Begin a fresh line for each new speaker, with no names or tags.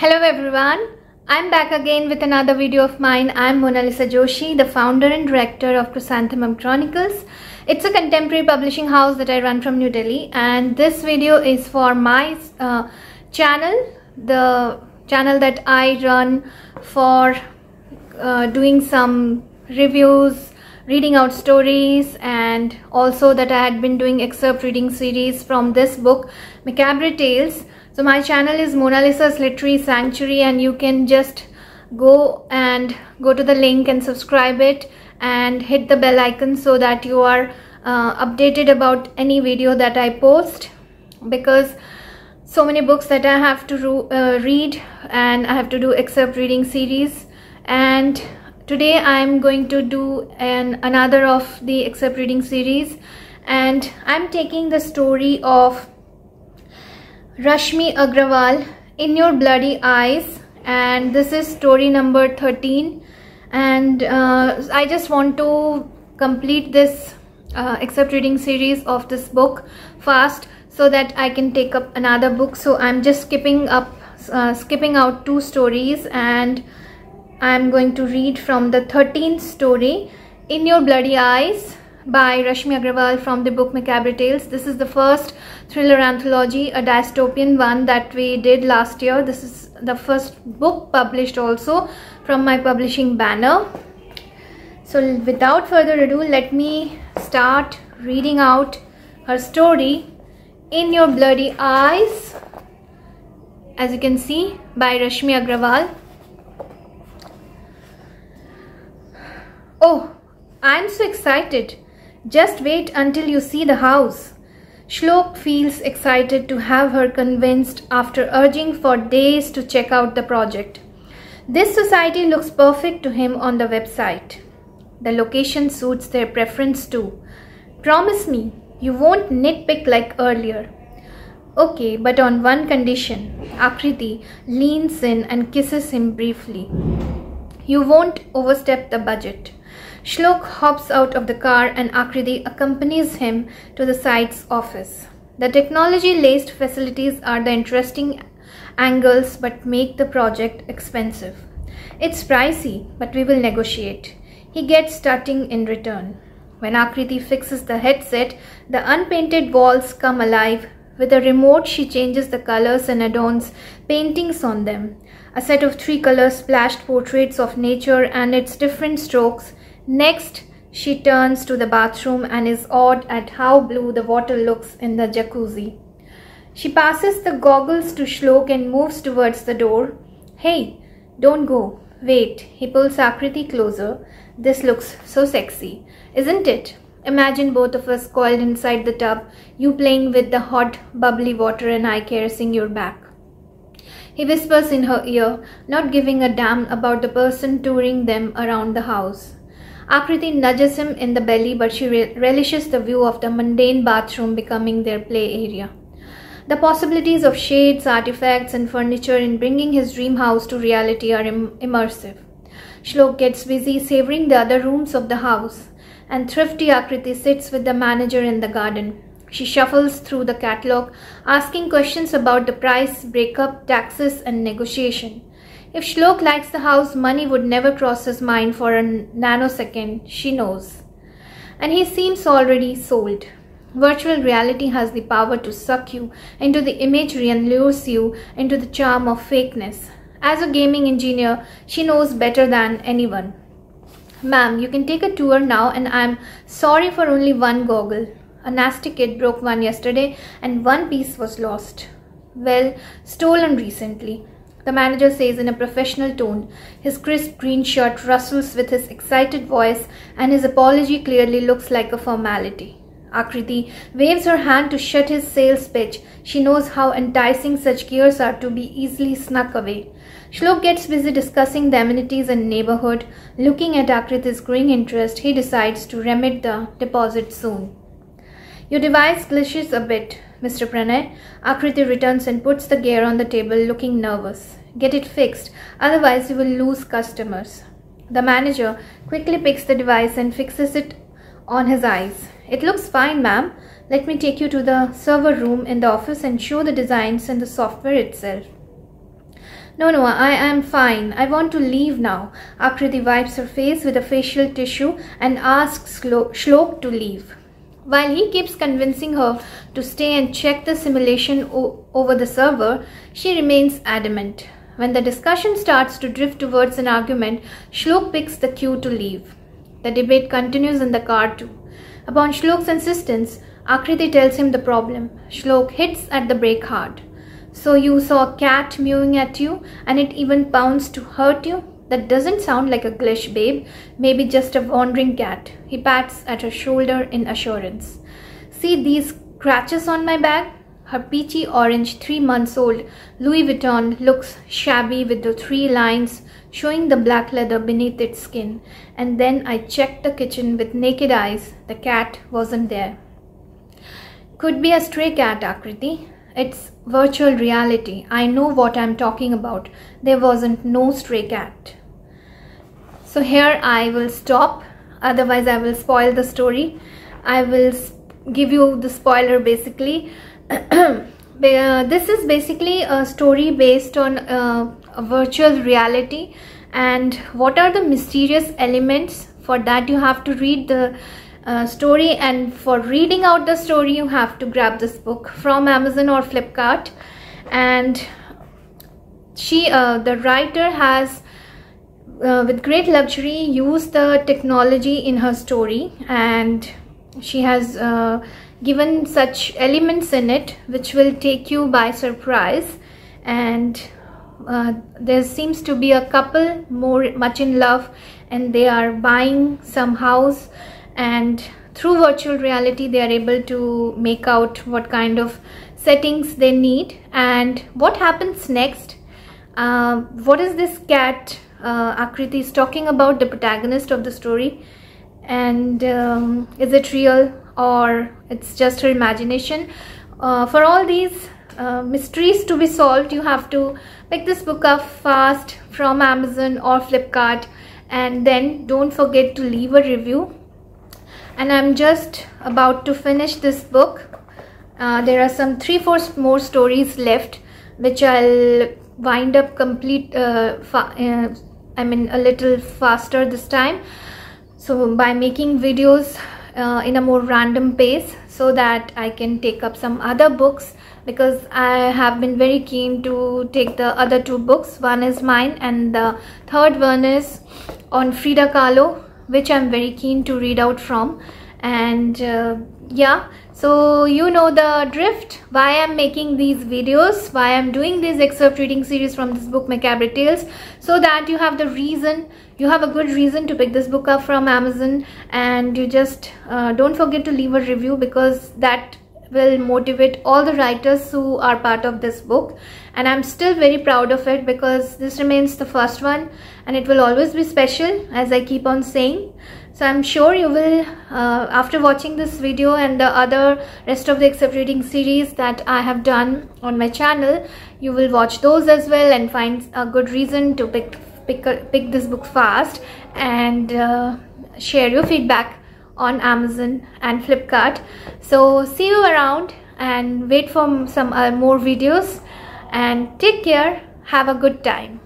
Hello everyone. I'm back again with another video of mine. I'm Monalisa Joshi, the founder and director of Chrysanthemum Chronicles. It's a contemporary publishing house that I run from New Delhi and this video is for my uh, channel, the channel that I run for uh, doing some reviews, reading out stories and also that I had been doing excerpt reading series from this book, Macabre Tales so my channel is Monalisa's Literary Sanctuary and you can just go and go to the link and subscribe it and hit the bell icon so that you are uh, updated about any video that I post because so many books that I have to uh, read and I have to do excerpt reading series and today I'm going to do an another of the excerpt reading series and I'm taking the story of Rashmi Agrawal in your bloody eyes and this is story number 13 and uh, I just want to complete this uh, excerpt reading series of this book fast so that I can take up another book. So I'm just skipping up uh, skipping out two stories and I'm going to read from the 13th story in your bloody eyes by Rashmi Agrawal from the book Macabre Tales. This is the first thriller anthology, a dystopian one that we did last year. This is the first book published also from my publishing banner. So without further ado, let me start reading out her story in your bloody eyes as you can see by Rashmi Agrawal. Oh, I'm so excited. Just wait until you see the house. Shlok feels excited to have her convinced after urging for days to check out the project. This society looks perfect to him on the website. The location suits their preference too. Promise me you won't nitpick like earlier. Okay, but on one condition. Akriti leans in and kisses him briefly. You won't overstep the budget. Shlok hops out of the car and Akriti accompanies him to the site's office. The technology-laced facilities are the interesting angles but make the project expensive. It's pricey, but we will negotiate. He gets starting in return. When Akriti fixes the headset, the unpainted walls come alive. With a remote, she changes the colors and adorns paintings on them. A set of three color splashed portraits of nature and its different strokes Next, she turns to the bathroom and is awed at how blue the water looks in the jacuzzi. She passes the goggles to Shlok and moves towards the door. Hey, don't go. Wait. He pulls Akriti closer. This looks so sexy, isn't it? Imagine both of us coiled inside the tub, you playing with the hot, bubbly water and I caressing your back. He whispers in her ear, not giving a damn about the person touring them around the house. Akriti nudges him in the belly, but she re relishes the view of the mundane bathroom becoming their play area. The possibilities of shades, artifacts, and furniture in bringing his dream house to reality are Im immersive. Shlok gets busy savoring the other rooms of the house, and thrifty Akriti sits with the manager in the garden. She shuffles through the catalog, asking questions about the price, breakup, taxes, and negotiation. If Shlok likes the house, money would never cross his mind for a nanosecond, she knows. And he seems already sold. Virtual reality has the power to suck you into the imagery and lures you into the charm of fakeness. As a gaming engineer, she knows better than anyone. Ma'am, you can take a tour now and I'm sorry for only one goggle. A nasty kid broke one yesterday and one piece was lost. Well, stolen recently. The manager says in a professional tone. His crisp green shirt rustles with his excited voice and his apology clearly looks like a formality. Akriti waves her hand to shut his sales pitch. She knows how enticing such gears are to be easily snuck away. Shlok gets busy discussing the amenities and neighborhood. Looking at Akriti's growing interest, he decides to remit the deposit soon. Your device glitches a bit, Mr. Pranay. Akriti returns and puts the gear on the table looking nervous. Get it fixed, otherwise you will lose customers. The manager quickly picks the device and fixes it on his eyes. It looks fine, ma'am. Let me take you to the server room in the office and show the designs and the software itself. No, no, I am fine. I want to leave now. Akriti wipes her face with a facial tissue and asks Shlok to leave. While he keeps convincing her to stay and check the simulation over the server, she remains adamant. When the discussion starts to drift towards an argument, Shlok picks the cue to leave. The debate continues in the car too. Upon Shlok's insistence, Akriti tells him the problem. Shlok hits at the brake hard. So you saw a cat mewing at you and it even pounced to hurt you? That doesn't sound like a glitch, babe. Maybe just a wandering cat. He pats at her shoulder in assurance. See these scratches on my back? Her peachy orange, three months old Louis Vuitton looks shabby with the three lines showing the black leather beneath its skin. And then I checked the kitchen with naked eyes. The cat wasn't there. Could be a stray cat, Akriti. It's virtual reality. I know what I'm talking about. There wasn't no stray cat. So here I will stop. Otherwise I will spoil the story. I will give you the spoiler basically. Uh, this is basically a story based on uh, a virtual reality and what are the mysterious elements for that you have to read the uh, story and for reading out the story you have to grab this book from Amazon or Flipkart and she uh, the writer has uh, with great luxury used the technology in her story and she has uh, given such elements in it which will take you by surprise. And uh, there seems to be a couple more much in love and they are buying some house. And through virtual reality they are able to make out what kind of settings they need. And what happens next? Uh, what is this cat uh, Akriti is talking about the protagonist of the story. And um, is it real or it's just her imagination? Uh, for all these uh, mysteries to be solved you have to pick this book up fast from Amazon or Flipkart and then don't forget to leave a review. And I'm just about to finish this book. Uh, there are some three four more stories left which I'll wind up complete uh, uh, I mean a little faster this time. So by making videos uh, in a more random pace so that I can take up some other books because I have been very keen to take the other two books. One is mine and the third one is on Frida Kahlo which I'm very keen to read out from. And uh, yeah so you know the drift. Why i'm making these videos why i'm doing this excerpt reading series from this book macabre tales so that you have the reason you have a good reason to pick this book up from amazon and you just uh, don't forget to leave a review because that will motivate all the writers who are part of this book. And I'm still very proud of it because this remains the first one and it will always be special as I keep on saying so I'm sure you will uh, after watching this video and the other rest of the excerpt reading series that I have done on my channel you will watch those as well and find a good reason to pick pick, pick this book fast and uh, share your feedback on Amazon and Flipkart. So see you around and wait for some uh, more videos and take care. Have a good time.